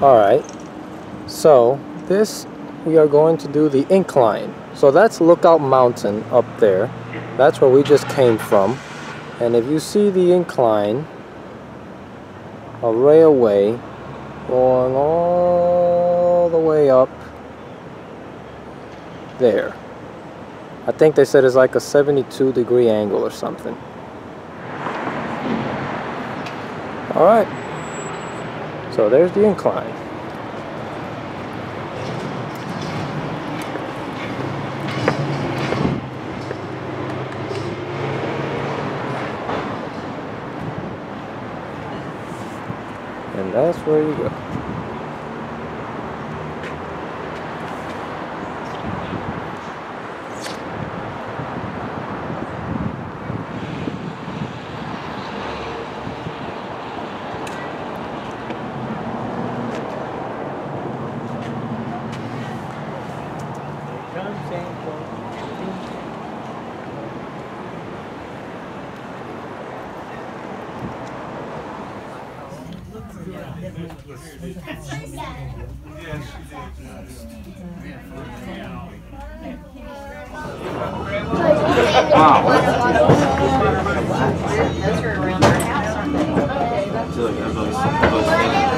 Alright, so this we are going to do the incline. So that's Lookout Mountain up there. That's where we just came from. And if you see the incline, a railway going all the way up there. I think they said it's like a 72 degree angle or something. Alright, so there's the incline. And that's where you go. Wow. Those are around our house, aren't they?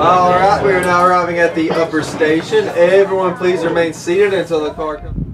All right, we are now arriving at the upper station. Everyone, please remain seated until the car comes.